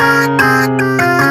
ah, ah.